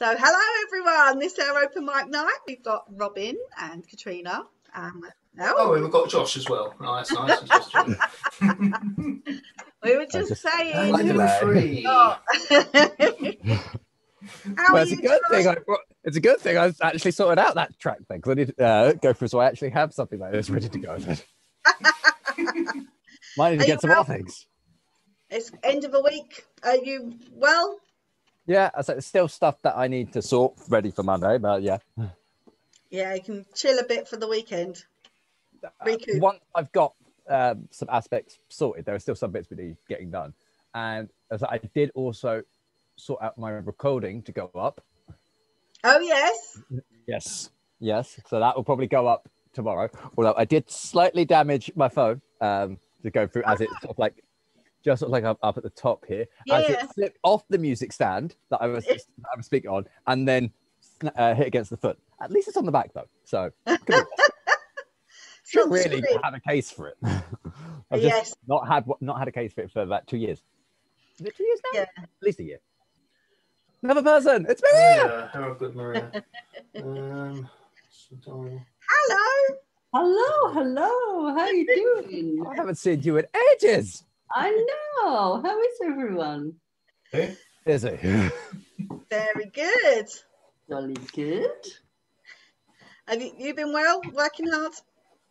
So, hello everyone. This is our open mic night. We've got Robin and Katrina. Um, oh. oh, we've got Josh as well. Oh, that's nice. we were just just, saying. free. Oh. How Well, it's a good Josh? thing. I brought, it's a good thing I actually sorted out that track thing because I need to uh, go for. so I actually have something like this ready to go. Might need to Are you get some well? more things. It's end of the week. Are you well? Yeah, I said it's still stuff that I need to sort ready for Monday, but yeah. Yeah, you can chill a bit for the weekend. Recoup. Once I've got um, some aspects sorted, there are still some bits we need getting done, and as I did also sort out my recording to go up. Oh yes. Yes, yes. So that will probably go up tomorrow. Although I did slightly damage my phone um, to go through as it sort of like just sort of like up, up at the top here, as it slipped off the music stand that I was that I was speaking on, and then uh, hit against the foot. At least it's on the back though, so could be worse. should really sweet. have a case for it. I've just Yes. not had not had a case for it for about two years. Is it two years now? Yeah. At least a year. Another person. It's Maria. Yeah, how good, Maria. Um, so Hello. Hello, hello. How are you doing? I haven't seen you in ages. I know. How is everyone? Is it? Very good. Jolly good. Have you, you been well? Working hard?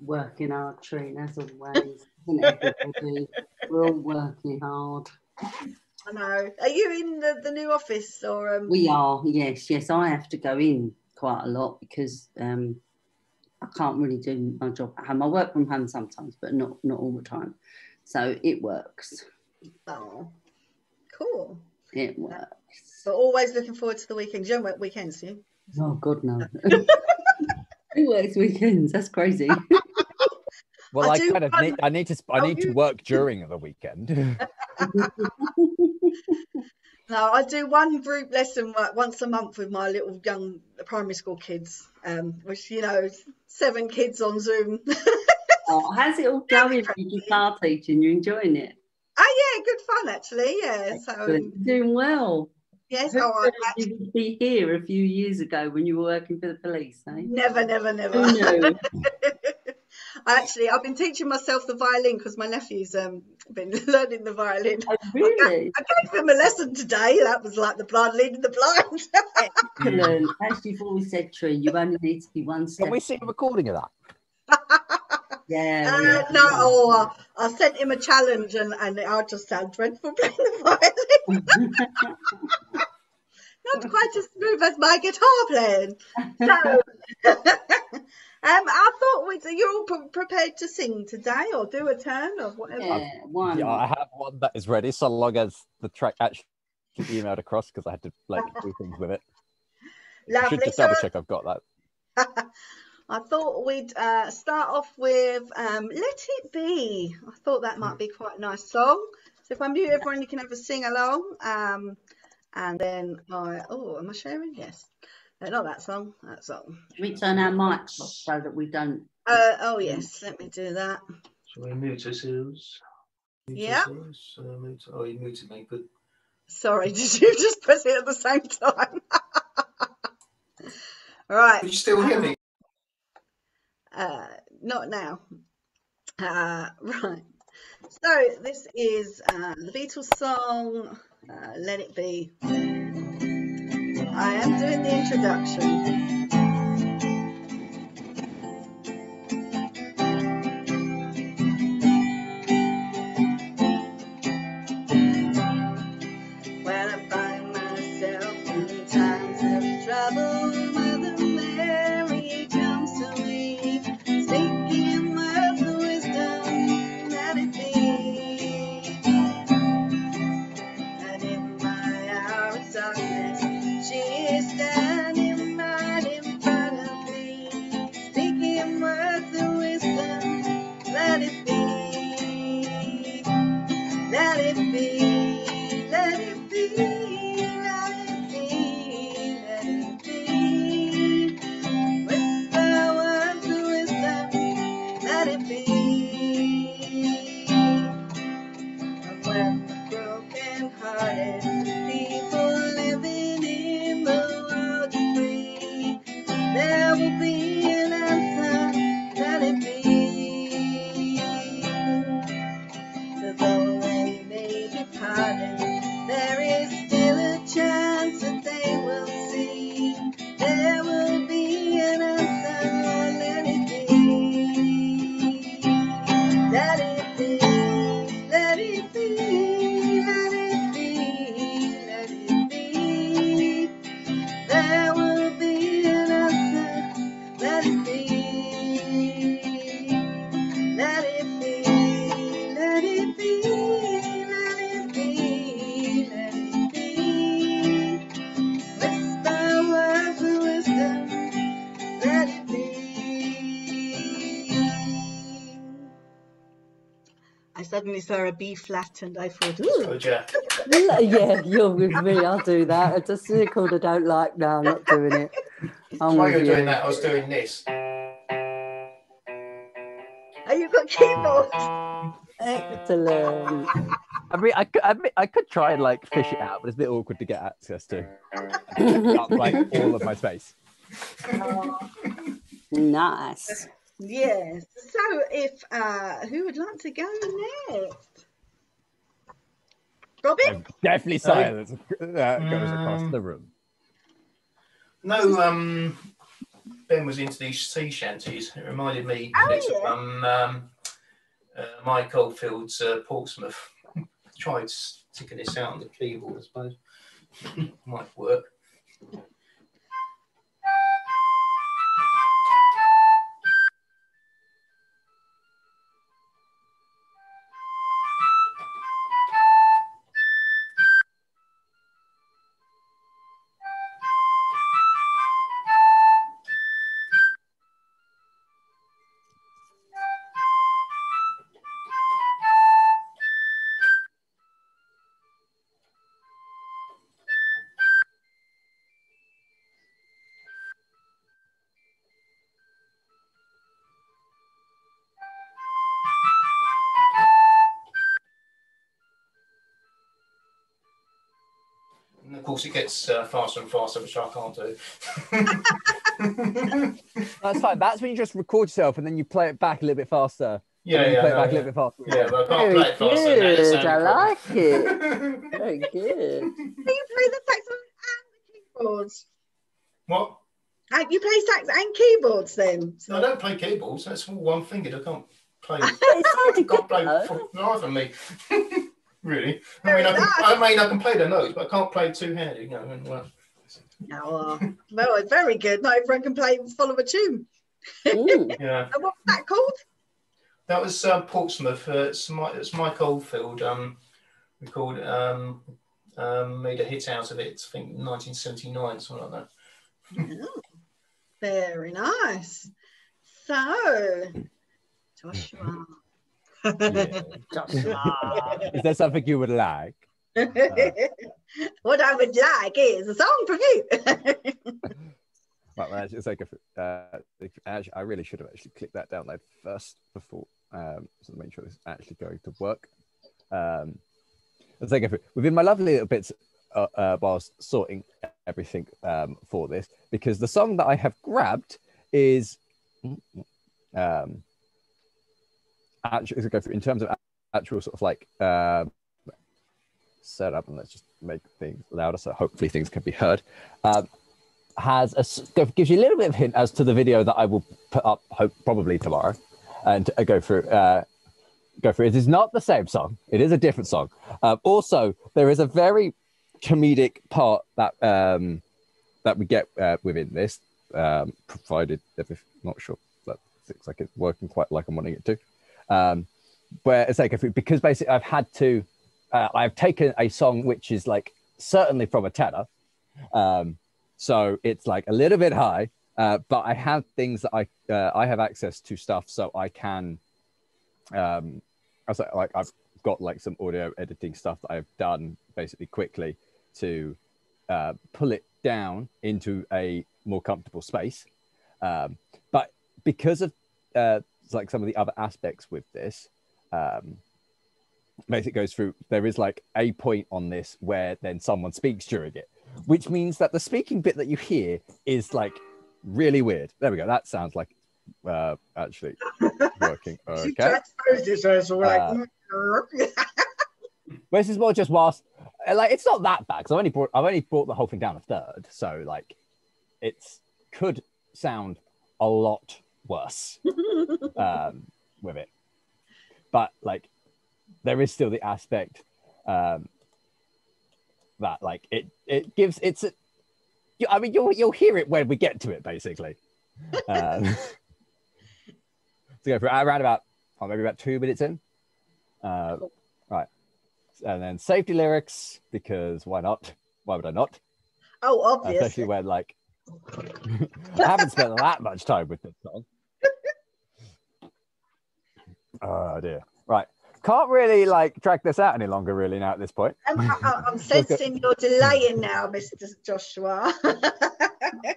Working hard, Trina, as always. We're all working hard. I know. Are you in the, the new office or um? We are, yes, yes. I have to go in quite a lot because um, I can't really do my job at home. I work from home sometimes, but not not all the time. So it works. Oh, cool. It works. So always looking forward to the weekend. You don't work weekends, do you? Oh God, no. Who works weekends? That's crazy. Well, I I, do kind of one- need. I need to. I need to work during the weekend. No, I do one group lesson like once a month with my little young primary school kids, um, which you know, seven kids on Zoom. Oh, how's it all going for your guitar teaching? You enjoying it? oh yeah, good fun actually. Yeah. So Excellent. You're doing well. yes, Who oh, I, knew you would be here a few years ago when you were working for the police, eh? never, never, never. Who knew? Actually, I've been teaching myself the violin because my nephew's um, been learning the violin. Oh, really? I gave him a lesson today. That was like the blind leading the blind. Excellent. As you've always said, Tree, you only need to be one step. Can we see a recording of that? Yeah. Uh, are. no, oh, I sent him a challenge and, and I just sound dreadful playing the violin. Not quite as smooth as my guitar playing. So, um, I thought we'd, you're all pre- prepared to sing today or do a turn or whatever. yeah, one. Yeah, I have one that is ready, so long as the track actually emailed across because I had to like do things with it. I should just So, double check I've got that. I thought we'd uh, start off with um, Let It Be. I thought that might be quite a nice song. So if I'm mute everyone, you can have a sing along. Um, and then I, oh, am I sharing? Yes. No, not that song, that song. Should we turn our mics so that we don't? Uh, oh, yes, let me do that. Shall we mute ourselves? Mute Yeah. ourselves? Uh, mute- Oh, you muted me. Good. Sorry, did you just press it at the same time? right. Can you still hear me? Uh, not now. Uh, right. So this is uh, the Beatles song uh, "Let It Be." I am doing the introduction. I suddenly saw a B flat and I thought, ooh. Oh, Jack. yeah, you're with me. I'll do that. It's just a chord I don't like. No, I'm not doing it. I'm While you with were doing that, I was doing this. Oh, you've got keyboard. Excellent. I mean, I could, I, admit, I could try and like fish it out, but it's a bit awkward to get access to. Up, like all of my space. Nice. Yes. So, if uh, who would like to go next? Robin? Definitely silence uh, goes across Um, the room. No, um, Ben was into these sea shanties. It reminded me Oh, a bit yeah. from um, uh, Mike Oldfield's uh, Portsmouth. Tried sticking this out on the keyboard, I suppose. Might work. Course, it gets uh, faster and faster, which I can't do. That's fine. That's when you just record yourself and then you play it back a little bit faster. yeah, and then you yeah, play it no, back a little bit faster. Yeah, but I can't Very play it faster. than that, it's good. I only like it. problem. Very good. You play the saxophone and the keyboards. what? And you play sax and keyboards then? No, I don't play keyboards. That's all one fingered. I can't play. It sounded can't play though. neither of me. Really? I mean, I, can, I mean, I can play the notes, but I can't play two-handed. You know, and, well, No, uh, well, very good. Not everyone can play follow a tune. Yeah. And what's that called? That was uh, Portsmouth. Uh, it's, Mi- it's Mike Oldfield. Um, recorded, um, um, made a hit out of it. I think 1979, something like that. Oh, very nice. So, Joshua. Yeah. Joshua. Is there something you would like? what I would like is a song from you. Well, it's like a, uh, if- actually, I really should have actually clicked that download first before, um, so to make sure it's actually going to work. Um, let's take it within my lovely little bits uh, uh, whilst sorting everything um, for this, because the song that I have grabbed is um, actually in terms of actual sort of like um, setup, and let's just make things louder so hopefully things can be heard. Um, has a gives you a little bit of hint as to the video that I will put up hope probably tomorrow, and uh, go through. Uh, go through. It is not the same song. It is a different song. Um, also, there is a very comedic part that um, that we get uh, within this, um, provided if- not sure that looks like it's working quite like I'm wanting it to. Um, where it's like if it, because basically I've had to, uh, I've taken a song which is like certainly from a tenor, um, so it's like a little bit high, uh, but I have things that I uh, I have access to stuff so I can, um, I was like, like I've got like some audio editing stuff that I've done basically quickly to uh, pull it down into a more comfortable space. Um, but because of uh, like some of the other aspects with this, um, basically goes through. There is like a point on this where then someone speaks during it, which means that the speaking bit that you hear is like really weird. There we go. That sounds like uh, actually working. Okay. transposed it, so it's all like. But this is more just whilst uh, like it's not that bad because I've only brought I've only brought the whole thing down a third, so like it's could sound a lot worse um, with it. But like there is still the aspect um, that like it it gives it's a, you- I mean you'll you'll hear it when we get to it basically. Um, to go for around about oh, maybe about two minutes in. Uh, Cool. right, and then safety lyrics because why not? Why would I not? Oh, obviously. Especially when like I haven't spent that much time with this song. Oh dear. Right. Can't really like drag this out any longer, really, now at this point. I'm, I, I'm sensing you're delaying now, Mr. Joshua.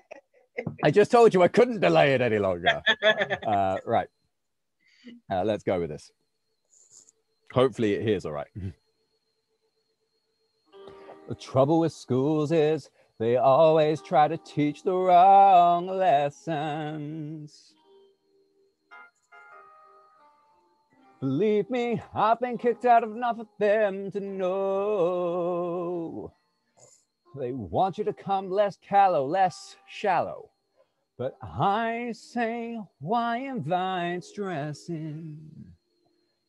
I just told you I couldn't delay it any longer. Uh, right. Uh, let's go with this. Hopefully, it hears all right. The trouble with schools is they always try to teach the wrong lessons. Believe me, I've been kicked out of enough of them to know. They want you to come less callow, less shallow. But I say, why invite stressing?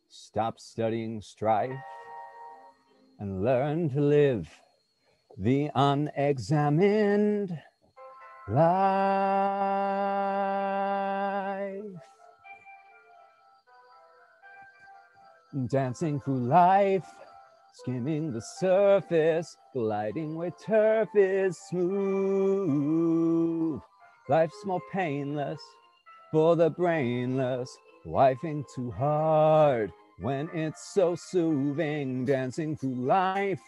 Stop studying strife and learn to live the unexamined life. Dancing through life, skimming the surface, gliding where turf is smooth. Life's more painless for the brainless, wifing too hard when it's so soothing. Dancing through life,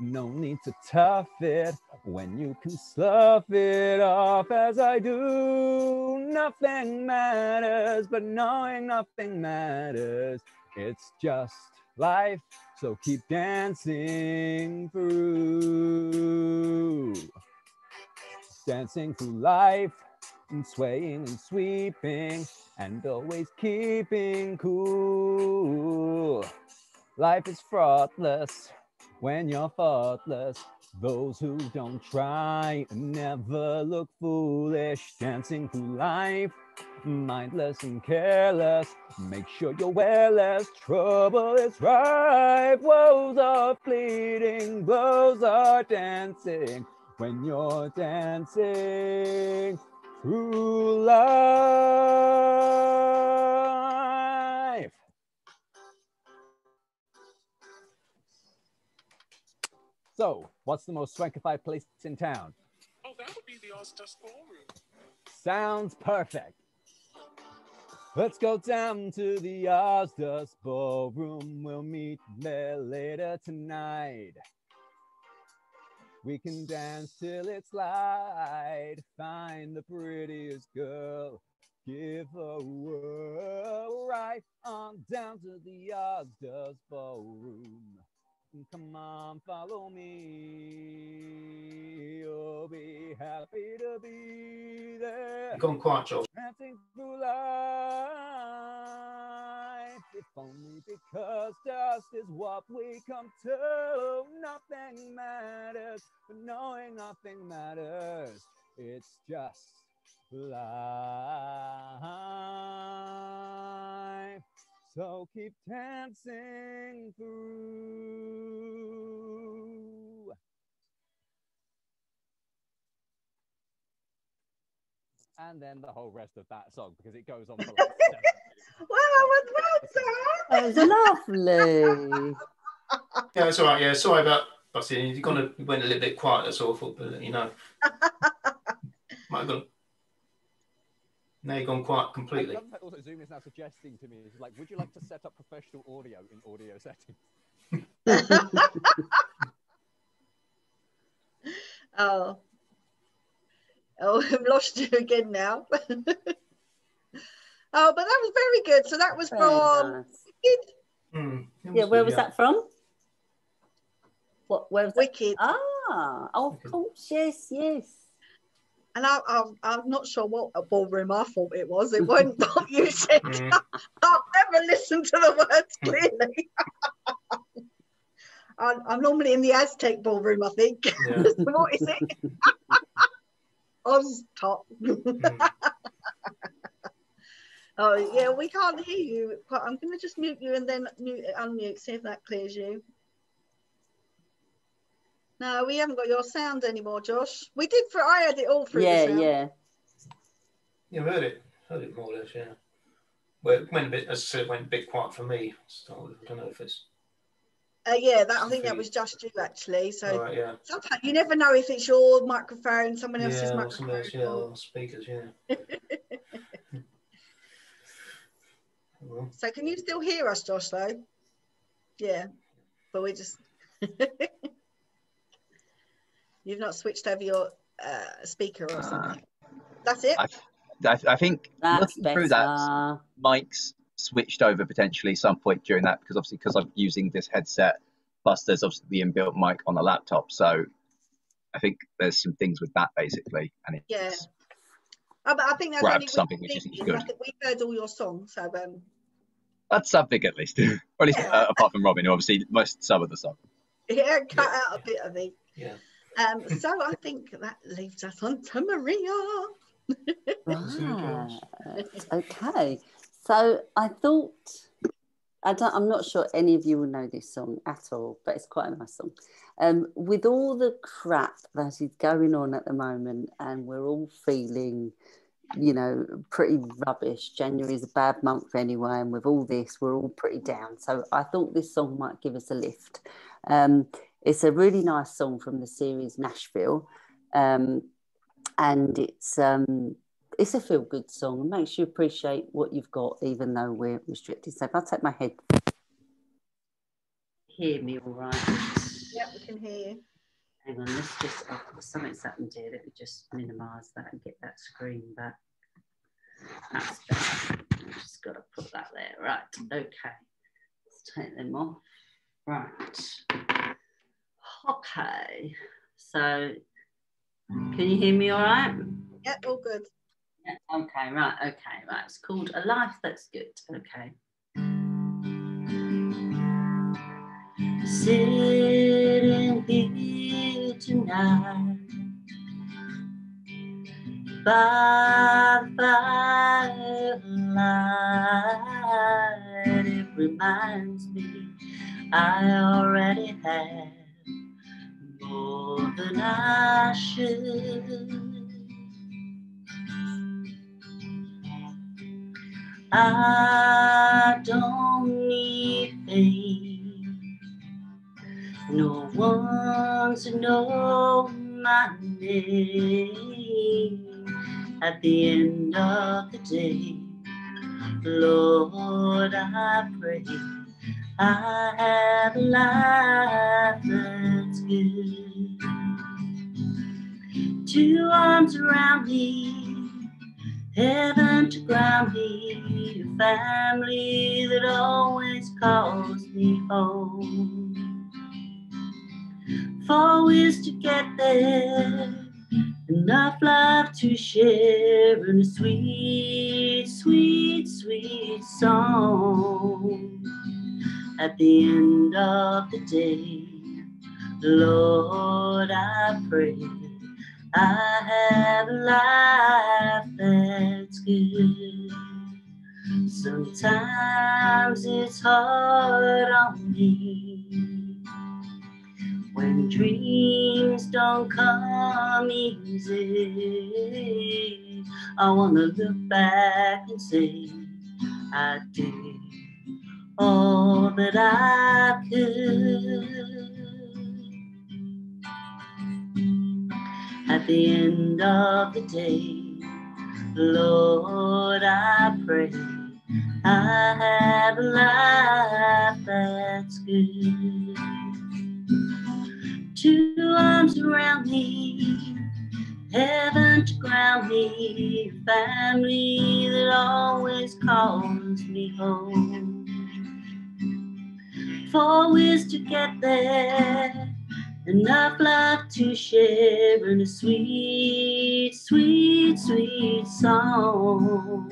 no need to tough it when you can slough it off as I do. Nothing matters, but knowing nothing matters. It's just life, so keep dancing through. Dancing through life and swaying and sweeping and always keeping cool. Life is fraughtless when you're faultless. Those who don't try never look foolish. Dancing through life, mindless and careless. Make sure you're well as trouble is rife. Woes are fleeting, blows are dancing when you're dancing through life. So, what's the most swankified place in town? Oh, that would be the Ozdust Ballroom. Sounds perfect. Let's go down to the Ozdust Ballroom. We'll meet there later tonight. We can dance till it's light. Find the prettiest girl. Give her a whirl. Right on down to the Ozdust Ballroom. Come on, follow me. You'll be happy to be there. Quiet, Joel. Dancing through life, if only because dust is what we come to. Nothing matters, but knowing nothing matters. It's just life. So keep dancing through. And then the whole rest of that song because it goes on for like seven Wow, well done. That was lovely. Yeah, it's all right. Yeah, sorry about busting. in. You've gone a, went a little bit quiet. That's awful, I thought, but you know, might have gone. Now you've gone quiet I completely. love that also Zoom is now suggesting to me, it's like, would you like to set up professional audio in audio settings? Oh. Oh, I've lost you again now. oh, but that was very good. So that was Very from nice. Wicked. Hmm, Yeah, where was yeah. that from? What? Where was that? Wicked. Ah, oh, of course, yes, yes. And I, I, I'm not sure what a ballroom I thought it was. It wasn't said. Mm. I've never listened to the words clearly. I'm, I'm normally in the Aztec ballroom, I think. Yeah. What is it? Oz top. Mm. Oh yeah, we can't hear you. I'm going to just mute you and then mute, unmute. See if that clears you. No, we haven't got your sound anymore, Josh. We did for I had it all through. yeah, the sound. yeah. Yeah, I heard it. Heard it more or less, yeah. Well, it went a bit, as I said, it went a bit quiet for me. So I don't know if it's. Uh, yeah, that I think that was just you actually. So All right, yeah. sometimes you never know if it's your microphone, someone else's Yeah, microphone. something else, yeah, or- or speakers, yeah. well, So can you still hear us, Josh? Though. Yeah, but we just. You've not switched over your uh, speaker or something. That's it. I, I, I think That's looking through that, better. Mic's switched over potentially some point during that because obviously because I'm using this headset, plus there's obviously the inbuilt mic on the laptop. So I think there's some things with that basically, and it's Yeah. Oh, but I think that's Grab only with something which isn't good. I we've heard all your songs, so um, that's something at least, or at least Yeah. uh, apart from Robin, who obviously most some of the songs. yeah, cut out a bit of it. yeah. Um, so I think that leaves us on to Maria. Right. okay. So I thought I don't I'm not sure any of you will know this song at all, but it's quite a nice song. Um, with all the crap that is going on at the moment and we're all feeling you know, pretty rubbish. January is a bad month anyway, and with all this, we're all pretty down. So I thought this song might give us a lift. Um, it's a really nice song from the series Nashville, um, and it's um, it's a feel good song. It makes you appreciate what you've got, even though we're restricted. So if I take my head, hear me all right. Yeah, we can hear you. Hang on, let's just, oh, something's happened here. Let me just minimise that and get that screen back. That's better. I've just got to put that there. Right, okay. Let's take them off. Right. Okay. So, can you hear me all right? Yeah, all good. Yeah, okay, right, okay, right. It's called A Life That's Good. Okay. Sitting here tonight by the firelight, it reminds me I already have more than I should. I don't need fame, no one to know my name. At the end of the day, Lord, I pray I have a life that's good. Two arms around me heaven to ground me, a family that always calls me home. Four ways to get there, enough love to share, and a sweet, sweet, sweet song. At the end of the day, Lord, I pray. I have life that's good. Sometimes it's hard on me when dreams don't come easy. I want to look back and say I did all that I could. At the end of the day, Lord, I pray I have a life that's good. Two arms around me, heaven to ground me, family that always calls me home. Four ways to get there enough love to share and a sweet, sweet, sweet song.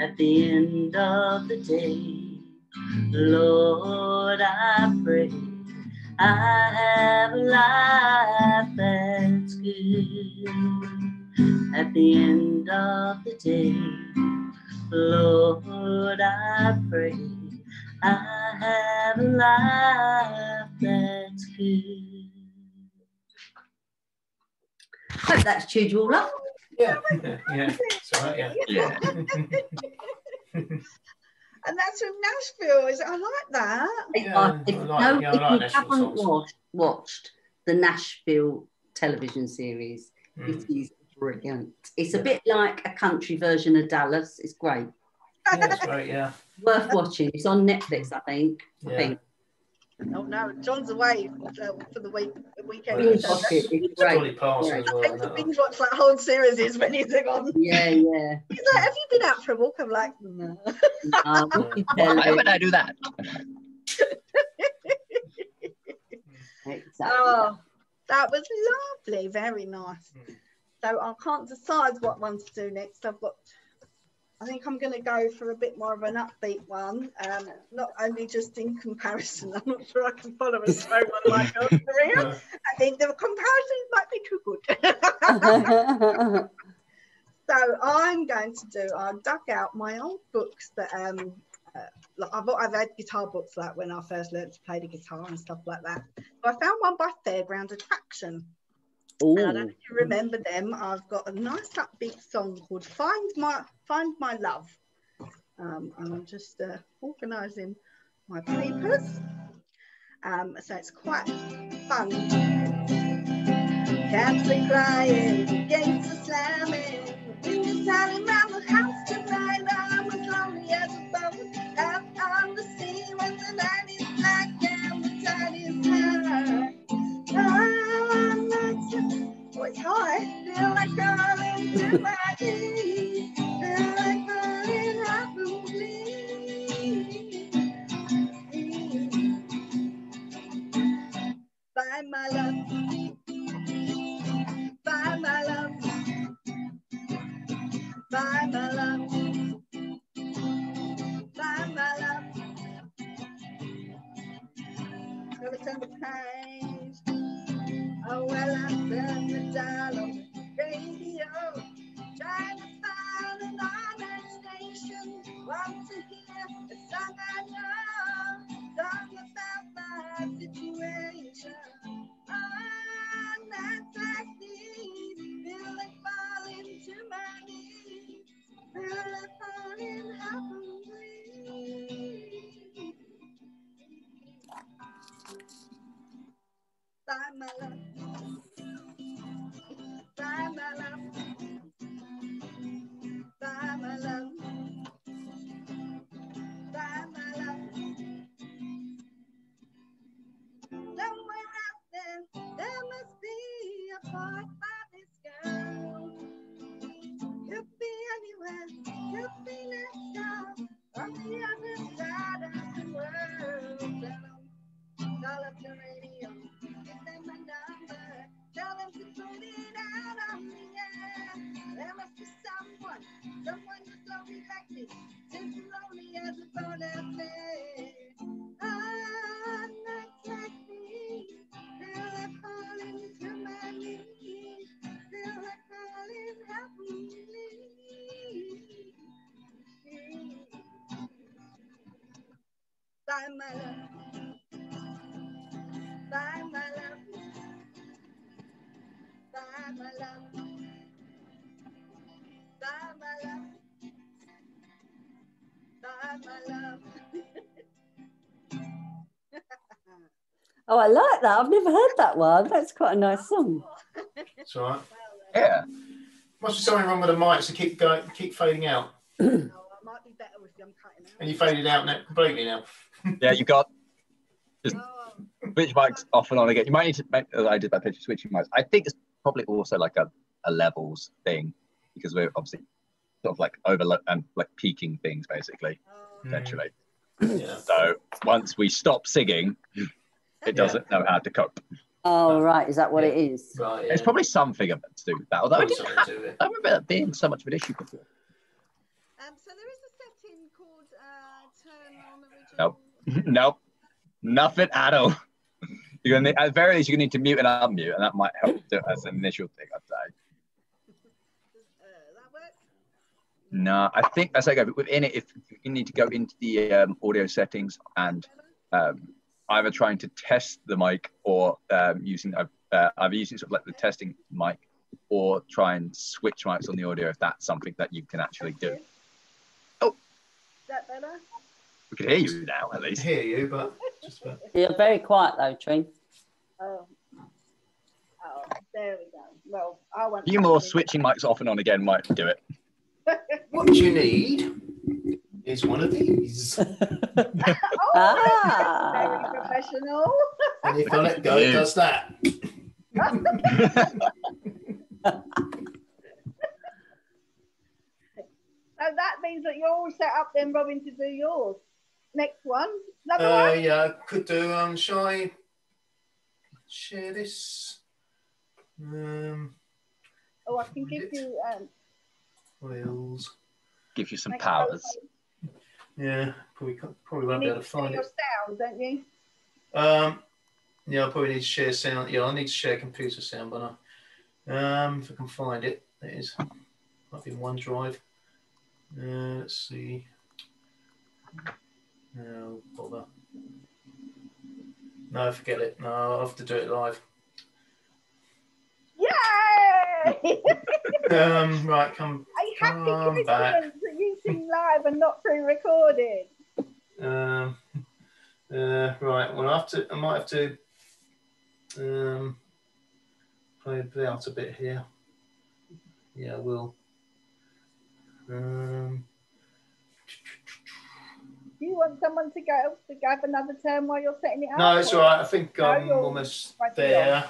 At the end of the day, Lord, I pray I have a life that's good. At the end of the day, Lord, I pray I have a life that's good. Hope that's chewed you all up. Yeah, yeah, yeah. It's all right, yeah. Yeah. And that's from Nashville. Is it? I like that. Yeah, if, I like- no, yeah, I if like you Nashville haven't watched, watched the Nashville television series, Mm. it is brilliant. It's a bit like a country version of Dallas. It's great. Yeah, that's great, yeah. Worth watching. It's on Netflix, I think. I Yeah. think. Oh no, John's away uh, for the week the weekend. Well, Binge so watch it. It's It's great. Yeah. as I think and to binge watch like whole series is when he's on. Yeah, yeah. He's like, "Have you been out for a walk?" I'm like, "No." Uh, what you Why tell would I do that? Exactly. Oh, that was lovely. Very nice. Mm. So I can't decide what one to do next. I've got. I think I'm going to go for a bit more of an upbeat one. Um, not only just in comparison. I'm not sure I can follow a slow one like Maria. Yeah. I think the comparison might be too good. So I'm going to do. I dug out my old books that um, uh, like I've I've had guitar books like when I first learned to play the guitar and stuff like that. So I found one by Fairground Attraction. And I don't know if you remember them. I've got a nice upbeat song called "Find My Find My Love," um, and I'm just uh, organising my papers. Um, so it's quite fun. Cats are crying, gates are slamming. Wind is howling round the house tonight. laugh. Oh, I like that. I've never heard that one. That's quite a nice song. It's all right. Yeah. Must be something wrong with the mics to keep going, keep fading out. Oh, I might be better with them cutting out. And you faded out now completely now. Yeah, you got Oh, um, switch mics off and on again. You might need to make, as I did that picture switching mics. I think it's probably also like a, a levels thing because we're obviously sort of like overload and um, like peaking things basically, oh. essentially. Yeah. Mm. So once we stop singing, it doesn't know how to cope. Oh, right. Is that what it is? Right. Yeah. It's probably something to do with that. Although I, Probably didn't something have, to do it. I remember that being so much of an issue before. Um, so there is a setting called uh, turn on original. Nope. nope. Nothing at all. You're gonna need, at the very least, you're gonna need to mute and unmute, and that might help do it as an initial thing. I'd say. Uh, that work? No, I think that's okay. But within it, if you need to go into the um, audio settings and um, either trying to test the mic or um, using uh, uh, either using sort of like the testing mic or try and switch mics on the audio if that's something that you can actually do. Oh. Is that better? We can hear you now at least. I least. hear you, but just about. You're very quiet though, Tree. Oh. Oh, there we go. Well, I want A few more switching mics off and on again might do it. What do you need is one of these. Oh, Ah. very professional. And if I let go, it does that. So that means that you're all set up then, Robin, to do yours. Next one. Another Uh, one. yeah, I could do. Um, shall I share this? Um, Oh, I can give you um, Wales. Give you some make powers. photos. Yeah, probably probably won't be able to find your it. sound, don't you? Um, yeah, I probably need to share sound. Yeah, I need to share computer sound, but I, um, if I can find it, it is might be in OneDrive. Uh, let's see. No, bother. No, forget it. No, I'll have to do it live. Um, right, come. Are you happy Come back. that you sing live and not pre-recorded? Um, uh, right. Well, I have to. I might have to. Um, play play out a bit here. Yeah, I will. Um, Do you want someone to go to have another turn while you're setting it up? no, it's all right. I think No, I'm almost right there.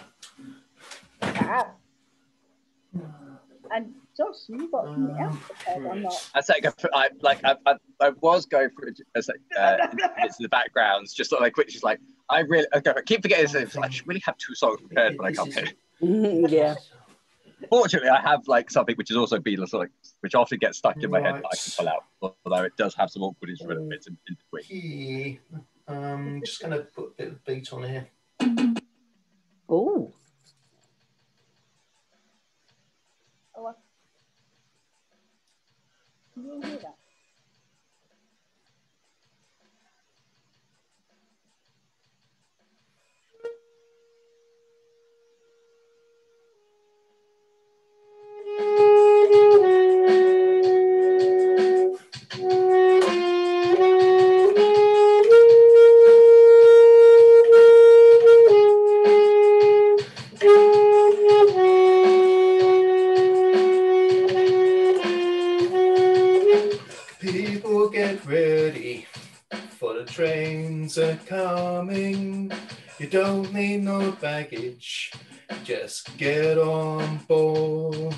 And Josh, you've got something else Um, prepared or not? I say go I like I, I, I was going for it as like uh, it's the backgrounds, just like quick, just like I really I I keep forgetting this. I should really have two songs prepared when I come here. yeah. Fortunately, I have like something which is also Beatles, like which often gets stuck in my head that I can pull out, although it does have some awkward instrumental bits in, in between. Key. Um, just gonna put a bit of beat on here. Oh, Can you hear that? Coming. You don't need no baggage, just get on board.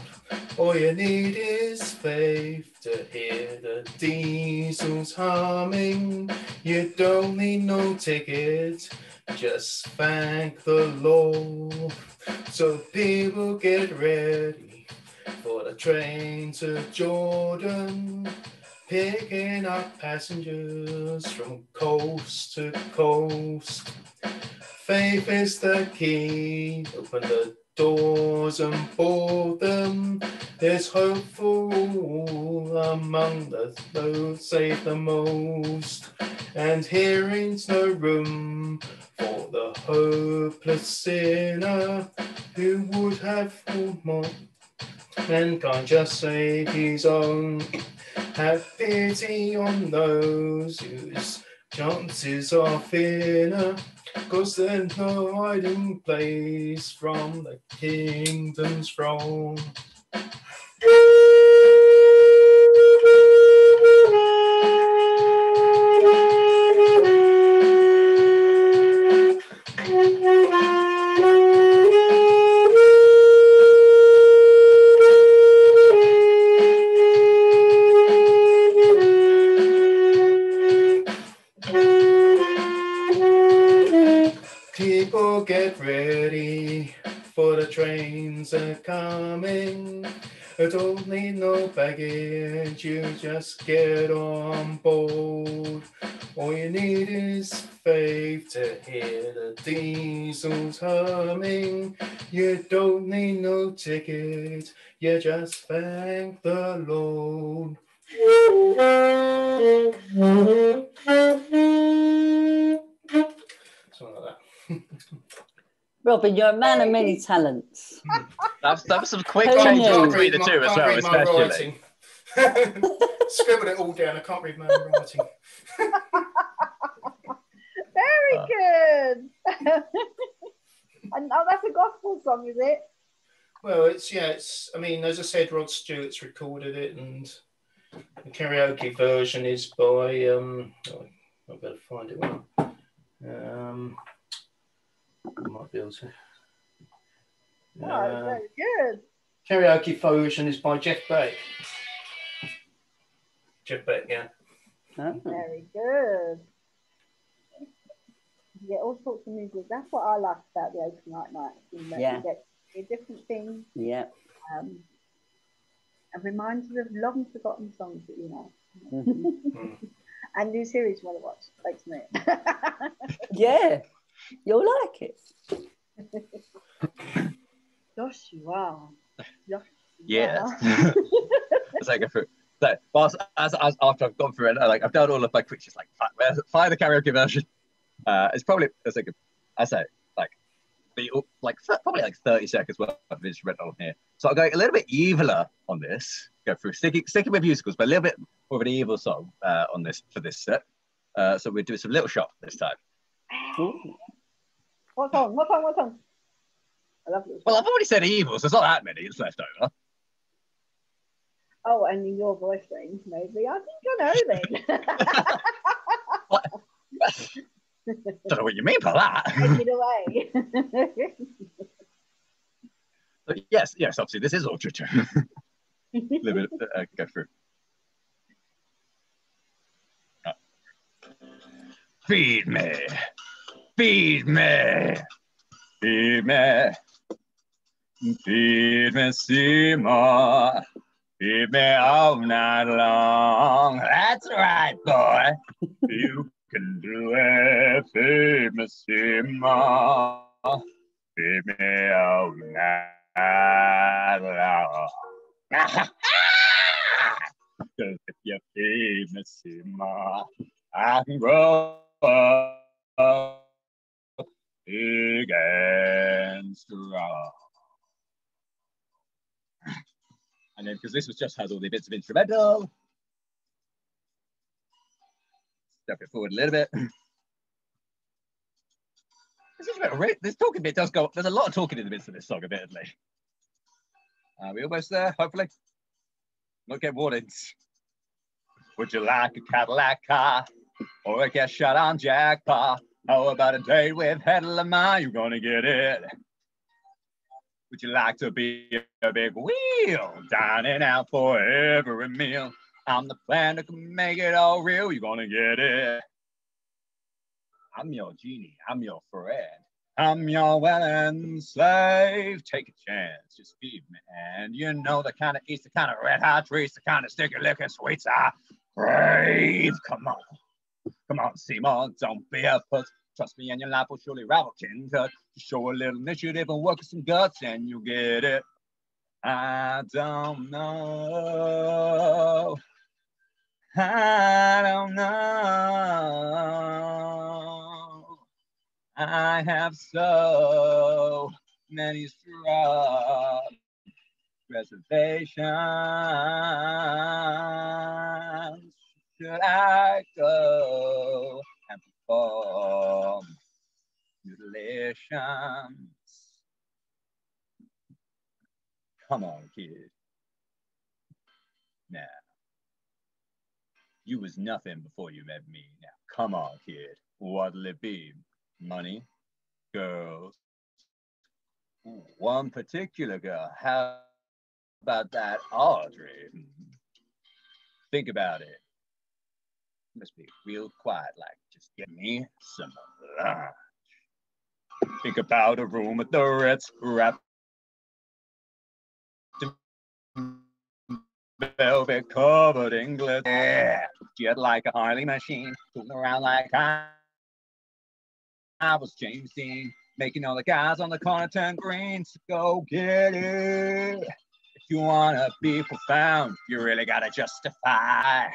All you need is faith to hear the diesels humming. You don't need no ticket, just thank the Lord. So people get ready for the train to Jordan picking up passengers from coast to coast. Faith is the key, open the doors and board them. There's hope for all among the those saved the most. And hearing's no room for the hopeless sinner who would have more and can't just save his own. Have pity on those whose chances are thinner, cause there's no hiding place from the kingdom's throne. Don't need no baggage, you just get on board. All you need is faith to hear the diesels humming. You don't need no ticket, you just thank the Lord. Something like that. Robin, you're a man of many talents. That's that was some quick Who changes knew? between the my- two as well, especially. writing. Scribbled it all down. I can't read my own writing. Very Uh. good. and oh, that's a gospel song, is it? Well, it's yeah, it's. I mean, as I said, Rod Stewart's recorded it, and the karaoke version is by. Um, oh, I better find it one. Um, I might be able. Oh, Uh, very good. karaoke version is by Jeff Beck. Jeff Beck, yeah. Oh. Very good. You get all sorts of music. That's what I like about the open night night. You, know, Yeah. you get different things Yeah. um, and remind you of long forgotten songs that you know. Mhm. and new series you want to watch. Thanks, mate. Yeah. You'll like it. Gosh, you are. Gosh, you Yeah. are. As I go through. So, whilst, as, as after I've gone through it, like I've done all of my quick, just like fi- fire the karaoke version. Uh, it's probably as like I say, like the like probably like thirty seconds worth of instrumental here. So I'll go a little bit eviler on this. Go through sticking sticking with musicals, but a little bit more of an evil song uh, on this for this set. Uh, so we're doing some little shop this time. Ooh. What song? What song? What song? I love. Well, I've already said evil, so there's not that many that's left over. Oh, and your voice range, maybe. I think I know then. Don't know what you mean by that. Take it away. But yes, yes, obviously this is all little bit, uh, go through. Feed me, feed me, feed me, feed me, Seymour. Feed me all night long. That's right, boy. you can do it. Feed me, Seymour. Feed me all night long. Cause if you feed me more, I can grow up big and strong. And then, because this was just has all the bits of instrumental, step it forward a little bit. This instrumental, re- this talking bit does go. There's a lot of talking in the midst of this song, admittedly. Uh, Are we almost there? Hopefully. Not get warnings. Would you like a Cadillac car or a get shot on Jack Paar? How about a date with Hedy Lamarr? You're gonna get it. Would you like to be a big wheel, dining out for every meal? I'm the plan can make it all real. You're gonna get it. I'm your genie. I'm your friend. I'm your willing slave. Take a chance, just feed me. And you know the kind of eats, the kind of red hot treats, the kind of sticky licking sweets I crave. Come on. Come on, Seymour. Don't be a puss. Trust me, and your life will surely rival King Tut's. Just show a little initiative and work with some guts, and you'll get it. I don't know. I don't know. I have so many strong reservations. Should I go and perform mutilations? Come on, kid. Now, you was nothing before you met me. Now, come on, kid. What'll it be? Money? Girls? Ooh, One particular girl. How about that, Audrey? Hmm. Think about it. Must be real quiet, like just give me some lunch. Think about a room with the Ritz wrapped velvet covered in glitter. Yeah. Jet like a Harley machine, tooling around like I, I was James Dean, making all the guys on the corner turn green. So go get it. If you wanna be profound, you really gotta justify.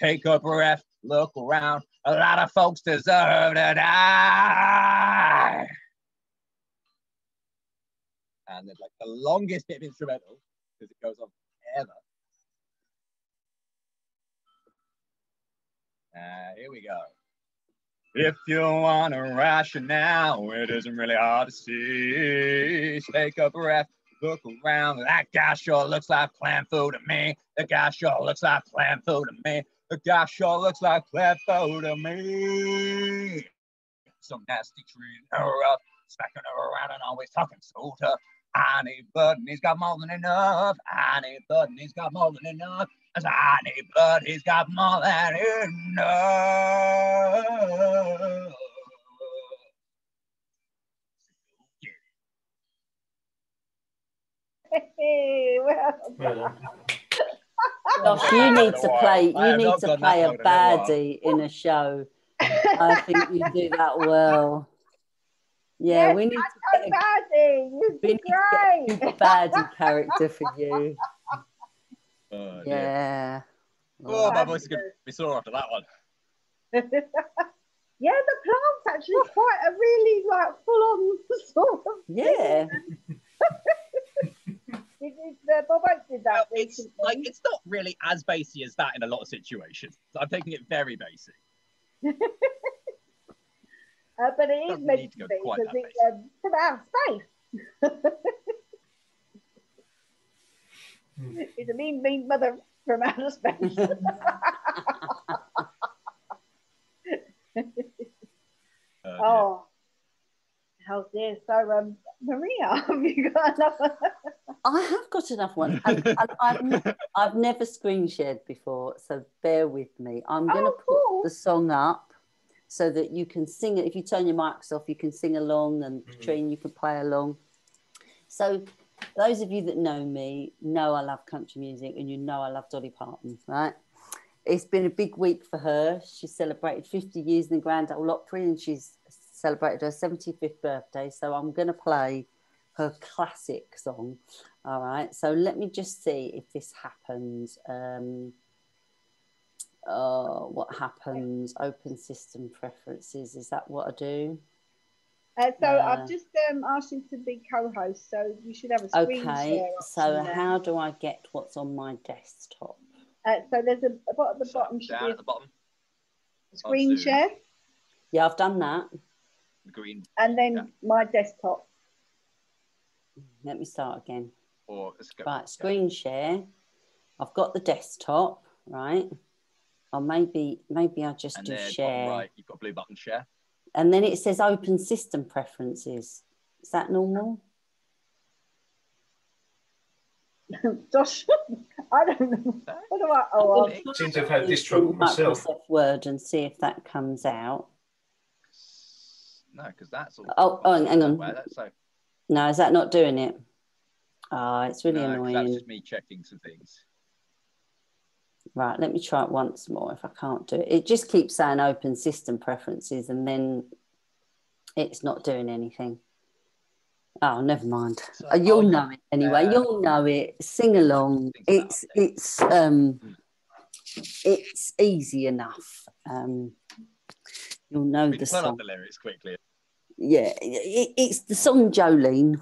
Take a breath, look around. A lot of folks deserve to die. And there's like the longest bit of instrumental because it goes on forever. Uh, here we go. If you want a rationale, it isn't really hard to see. Take a breath, look around. That guy sure looks like plant food to me. The guy sure looks like plant food to me. The guy sure looks like plant food to me. Some nasty trees her up, smacking her around and always talking so tough. I need blood and he's got more than enough. I need blood and he's got more than enough. As I need blood, he's got more than enough. Hey, well, Well done. Gosh, you need to play. You need to play a one in a baddie in a show. I think you do that well. Yeah, Yes, we need to get a Maddie, you we did need to get a great. baddie character for you. Oh. Yeah. Oh, my voice is going to be sore after that one. yeah, the plant's actually quite a really like full on sort of. Yeah. It is, Bob Oak did that Well, it's like it's not really as basic as that in a lot of situations. So I'm taking it very basic. Uh, but it is Doesn't meant to to go be quite because that it's um, from outer space. it's a mean, mean mother from outer space. Uh, dear. oh, dear. So, um, Maria, have you got another? I have got enough one. And, and I've, ne- I've never screen shared before, so bear with me. I'm going to Oh, put the song up so that you can sing it. If you turn your mics off, you can sing along, and Mhm. Katrina, you can play along. So, those of you that know me know I love country music, and you know I love Dolly Parton, right? It's been a big week for her. She celebrated 50 years in the Grand Ole Opry, and she's celebrated her 75th birthday. So, I'm going to play her classic song. All right. So let me just see if this happens. Um, uh, what happens? Open system preferences. Is that what I do? Uh, so Uh, I've just um, asked you to be co-host, so you should have a screen Okay. share So there. how do I get what's on my desktop? Uh, so there's a about at the So, bottom should down at the bottom, screen share, Yeah, I've done that. The green and then Yeah. my desktop. Let me start again. or let's go. Right, screen share. I've got the desktop, right? Or maybe maybe I just And do share. right, you've got blue button share. And then it says open system preferences. Is that normal? Josh, I don't know. What do I? Oh, Okay. I'll- Seem to have had this trouble myself. Microsoft Word and see if that comes out. No, because that's all. Oh, oh, hang on. So. No, is that not doing it? Oh, it's really no, annoying. That's just me checking some things. Right, let me try it once more if I can't do it. It just keeps saying open system preferences and then it's not doing anything. Oh, never mind. So Uh, You'll I'll- know it anyway. uh, You'll know it. Sing along. It's it's um it's easy enough. Um you'll know the can pull up song. the lyrics quickly. Yeah, it, it's the song Jolene.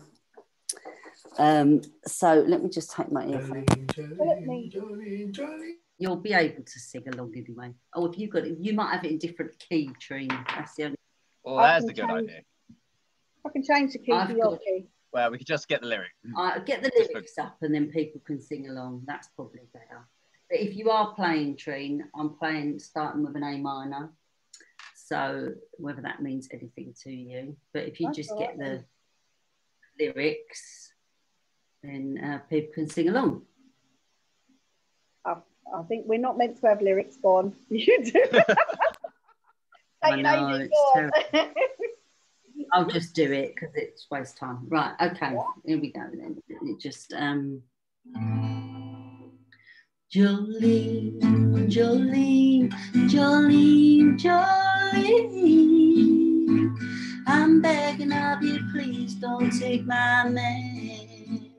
Um, so let me just take my earphone. Jolene, Jolene, Jolene, Jolene. You'll be able to sing along anyway. Oh, if you got it, you might have it in different key, Trine. That's the only. Well, I there's the good change- idea. I can change the key I've to your got- key. Well, we could just get the lyric. I get the Just for- lyrics up, and then people can sing along. That's probably better. But if you are playing Trine, I'm playing starting with an A minor. So whether that means anything to you, but if you That's just get the lyrics, then uh, people can sing along. I think we're not meant to have lyrics gone. You do. I know, it's terrible. i'll just do it because it's waste time. Right, okay, here we go then. It just um Jolene, Jolene, Jolene, Jolene. I'm begging of you, please don't take my man.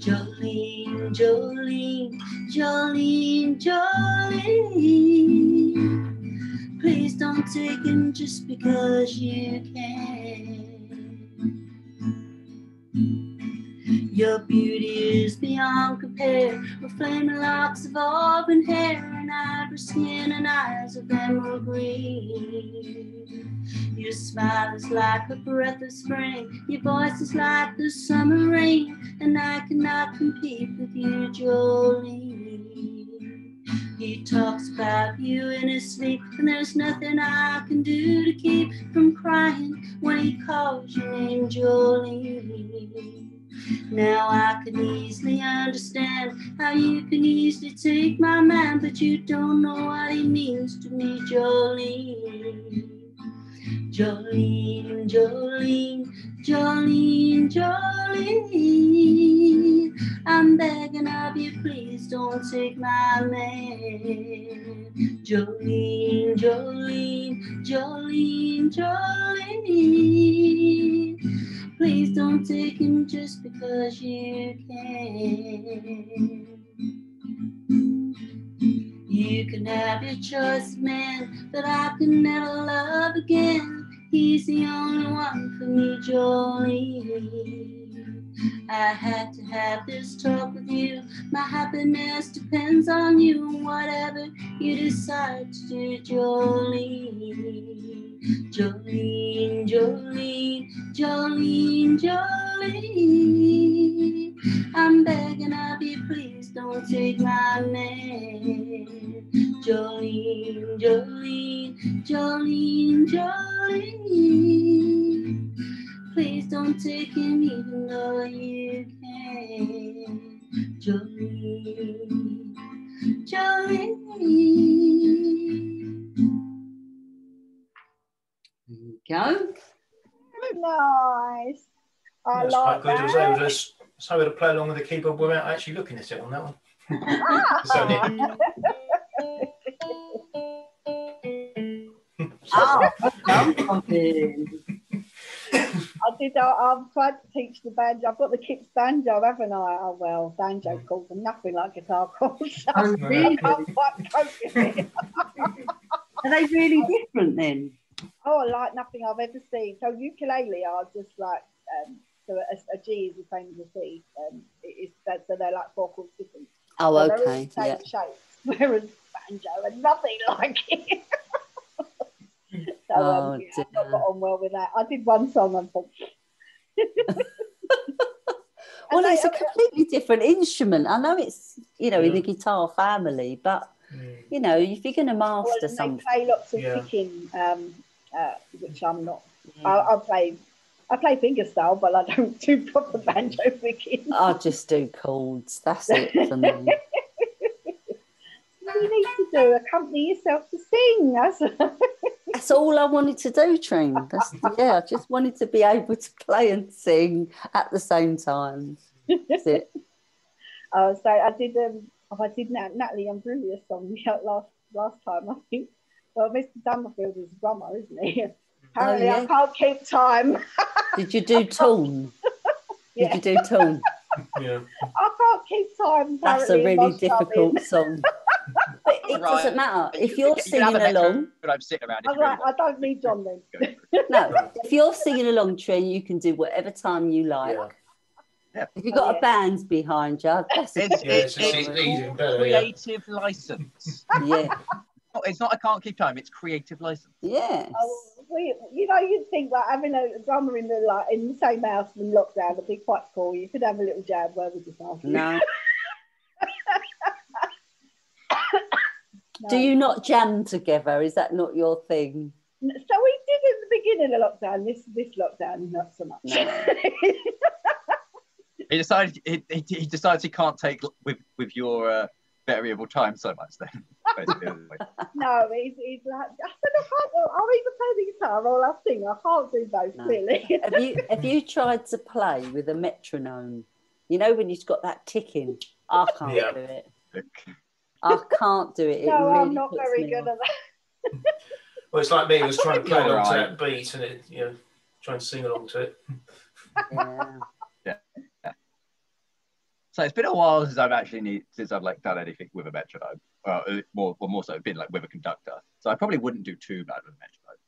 Jolene, Jolene, Jolene, Jolene. Please don't take him just because you can. Your beauty is beyond compare, with flaming locks of auburn hair and ivory skin and eyes of emerald green. Your smile is like a breath of spring, your voice is like the summer rain, and I cannot compete with you, Jolene. He talks about you in his sleep, and there's nothing I can do to keep from crying when he calls your name, Jolene. Now I can easily understand how you can easily take my man, but you don't know what he means to me, Jolene. Jolene, Jolene, Jolene, Jolene. I'm begging of you, please don't take my man. Jolene, Jolene, Jolene, Jolene. Please don't take him just because you can. You can have your choice, man, but I can never love again. He's the only one for me, Jolene. I had to have this talk with you. My happiness depends on you whatever you decide to do, Jolene. Jolene, Jolene, Jolene, Jolene. I'm begging of you, please don't take my man. Jolene, Jolene, Jolene, Jolene. Please don't take him even though you can. Jolene, Jolene. Go. Nice. I That's like quite good. I was able that. to, s- was able to play along with the keyboard without actually looking at it on that one. Ah. So neat. Ah, well. I did. I, I've tried to teach the banjo. I've got the kids banjo, haven't I? Oh well, banjo chords are nothing like guitar chords. So Oh, I really? can't quite cope with it. Are they really different then? Oh, like nothing I've ever seen. So ukulele are just like um, so a, a G is the same as a C. Um, it is that so they're like four chords different. Oh, So they're all okay. the same Yeah. shape, whereas banjo are nothing like it. so Oh, um, yeah, I've not got on well with that. I did one song and thought. Well, And it's a completely different instrument. I know it's, you know, in the guitar family, but, Mm. you know, if you're going to Well, master and they something. play lots of Yeah. picking, um, uh, which I'm not. I, I play, I play fingerstyle, but I don't do proper banjo picking. I'll just do chords. That's it for me. You need to do? Accompany yourself to sing. That's That's all I wanted to do, Trine. That's yeah. I just wanted to be able to play and sing at the same time. That's it. uh, so I did. Um, oh, I did Nat- Natalie Imbruglia song last last time. I think. Well, Mr. Summerfield is a drummer, isn't he? Oh, Apparently, I yeah. can't keep time. Did you do tune? Did Yeah. you do tune? Yeah. I can't keep time. That's a really difficult song. But it Right. doesn't matter if You you're you singing an extra, along. But I'm sitting around. If I'm really I don't need John then. Go. No, if you're singing along, Trine, you can do whatever time you like. Yeah. If you've got Oh, a band behind you, that's It's, Yeah, it's, it's, it's it's even. Yeah. creative license. yeah, No, It's not. I can't keep time. It's creative license. yes. Oh, we, you know, you'd think like having a drummer in the like in the same house in lockdown would be quite cool. You could have a little jam. Where would you start? No. No. Do you not jam together? Is that not your thing? So we did in the beginning of lockdown. This this lockdown, not so much. No. He decided. He, he, he decides he can't take with with your uh, variable time so much. Then. No, he's, he's like, I said, I can't, I'll either play the guitar or I'll sing. I can't do both, No. really. Have you have you tried to play with a metronome? You know when you've got that ticking. I can't Yeah. do it. I can't do it. It no, really I'm not very good off. at that. Well, it's like me. I was trying to play You're along to that beat and it, you know, trying to sing along to it. Yeah. So it's been a while since I've actually need, since I've like done anything with a metronome. Well, uh, more, well, more so been like with a conductor. So I probably wouldn't do too bad with a metronome.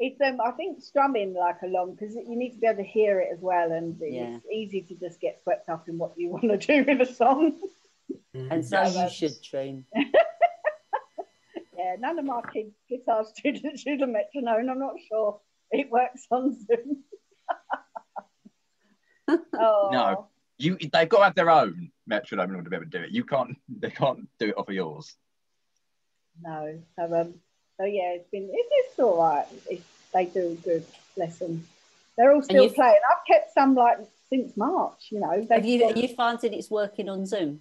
It's um, I think strumming like along because you need to be able to hear it as well, and Yeah. it's easy to just get swept up in what you want to do with a song. And so you should train. Yeah, none of my kids' guitar students do the metronome. I'm not sure it works on Zoom. oh No. You, they've got to have their own metronome in order to be able to do it. You can't, they can't do it off of yours. no. So um, so yeah, it's been it's, it's all right. It's, they do a good. Bless them. They're all still playing. I've kept some like since March. You know, Have they've you got- are you finding it's working on Zoom?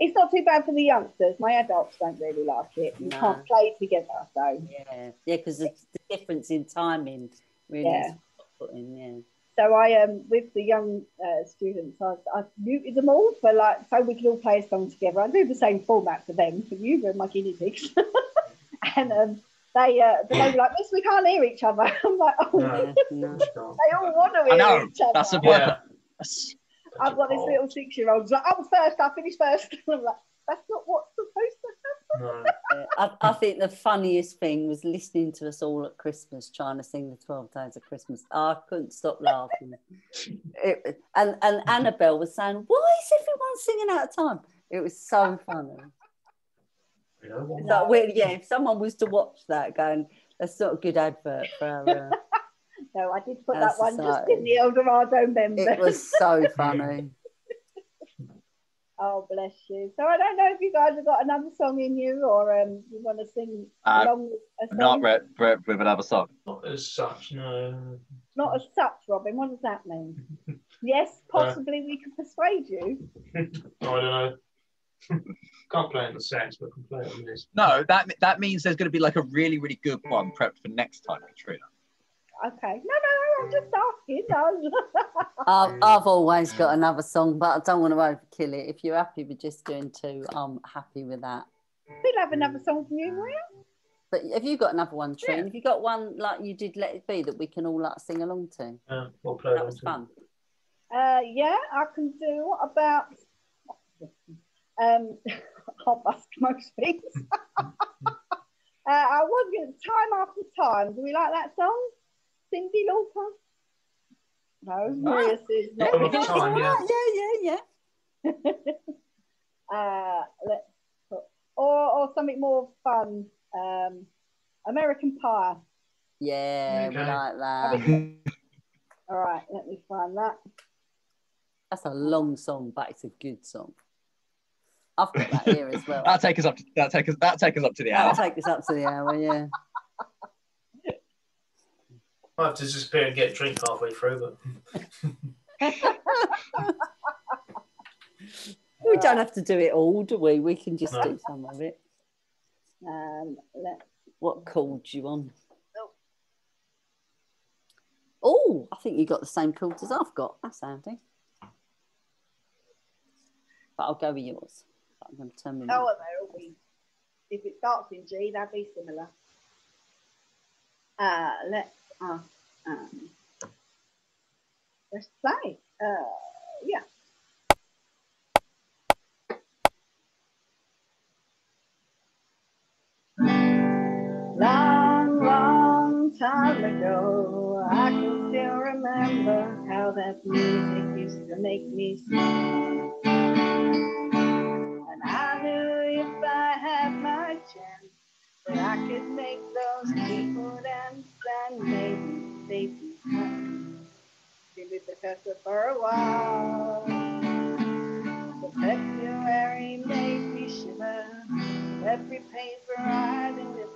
it's not too bad for the youngsters. My adults don't really like it. You No. can't play together, so Yeah, yeah, because the, the difference in timing really Yeah. is put. Yeah. So I um with the young uh, students, I, I muted them all for like so we could all play a song together. I do the same format for them. For you, they're my guinea pigs, and um, they uh, but they were like, "Miss, we can't hear each other." I'm like, "Oh, No. No. they all want to I hear know. each other." That's the Yeah. I've got this little six-year-old who's like, "I'm first. I finish first. I'm like, "That's not what's supposed to No. I, I think the funniest thing was listening to us all at Christmas trying to sing the 12 Days of Christmas. I couldn't stop laughing. It, and, and Annabelle was saying, Why is everyone singing out of time? It was so funny. You know. Like, well, yeah, if someone was to watch that going, That's not a good advert for our. Uh, No, I did put That's that one just in the Eldorado member. it was so funny. Oh, bless you. So I don't know if you guys have got another song in you or um, you want to sing Uh, along with a song. Not re- re- with another song. Not as such, no. Not as such, Robin. What does that mean? yes, possibly we can persuade you. I don't know. Can't play on the sax, but can play on this. No, that that means there's going to be like a really, really good one prepped for next time, Katrina. Okay. No, no, I'm just asking. No. I've, I've always got another song, but I don't want to overkill it. If you're happy with just doing two, I'm happy with that. We'll have another song from you, Maria. But have you got another one, Trine? Have you got one like you did Let It Be that we can all like sing along to? Uh, we'll play That was to- fun. Uh, yeah, I can do. What about um, I'll bust most things. uh, I was going to time after time. Do we like that song? Cyndi Lauper? No, Maria says not. Time time, yeah. yeah, yeah, yeah. uh, let's put, or or something more fun. Um, American Pie. Yeah, we like that. All right, let me find that. That's a long song, but it's a good song. I've got that here as well. That'll take us up. To, that'll take us. That'll take us up to the hour. That'll take us up to the hour, yeah. I have to disappear and get a drink halfway through, but We don't have to do it all, do we? We can just No. do some of it. Um, let What chord do you on? Oh, I think you got the same chords as I've got. That's handy. But I'll go with yours. I'm going to turn my Oh, well, they'll be. If it starts in G, that'd be similar. Uh, let's uh, um, let's play. Uh, yeah. Long, long time ago, I can still remember how that music used to make me sing. And I knew if I had my chance that I could make those people dance and maybe they'd be happy. The festa for a while. The February made me shiver. Every paper I delivered,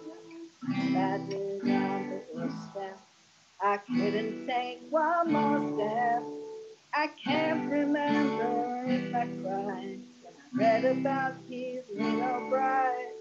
that was on the doorstep. I couldn't take one more step. I can't remember if I cried when I read about his little bride.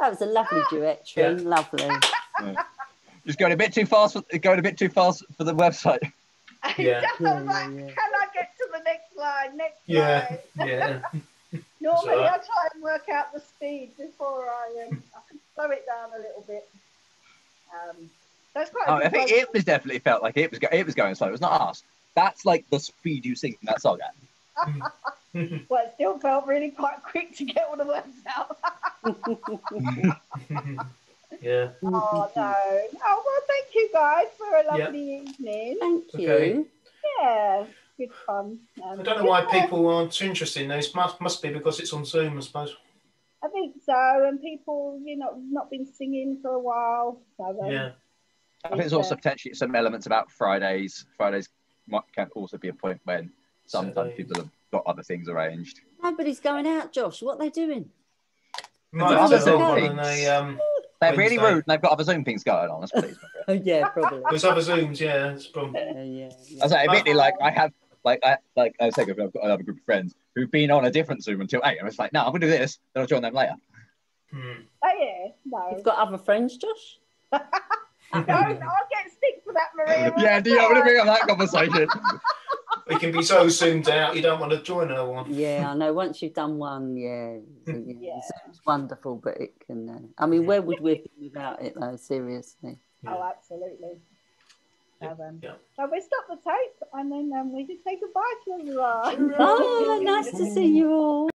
That was a lovely duet, Trin. Lovely. Just going a bit too fast. For, going a bit too fast for the website. Yeah. I like, Yeah, yeah, yeah. can I get to the next line? Next Yeah, line. yeah. Normally, alright. I try and work out the speed before I, um, I can slow it down a little bit. Um, that's quite. Oh, I think one. it was definitely felt like it was go- it was going slow. It was not us. That's like the speed you sing that song at. Well, it still felt really quite quick to get all the words out. yeah. oh no! Oh well, thank you guys for a Yeah. lovely evening. Thank you. Okay. Yeah, good fun. Um, I don't know why yeah, people aren't interested in those. Must must be because it's on Zoom, I suppose. I think so, and people, you know, not been singing for a while. So, um, Yeah. I think there's also potentially some elements about Fridays. Fridays might can also be a point when sometimes people have got other things arranged. Nobody's going out, Josh. What are they doing? Might Other have to Zoom hold on things. they, um, They're really rude and they've got other Zoom things going on. That's please. Oh yeah, probably. there's other Zooms, yeah. It's a problem. yeah, yeah, I yeah. was like, admittedly, like I have, like I like I was saying, I've got another group of friends who've been on a different Zoom until eight. I was like, no, I'm gonna do this. Then I'll join them later. Hmm. Oh yeah, no, You've got other friends, Josh? no, I'll get stick for that, Maria. Yeah, do you want to bring up that conversation? We can be so zoomed out, you don't want to join another one. Yeah, I know. Once you've done one, yeah, yeah, Yeah. Zoom's wonderful, but it can. Uh, I mean, where would we be without it, though? Seriously. Oh, absolutely. So, um, Yeah. so we stop the tape and then um, we just say goodbye to everyone. Oh, nice to see you all.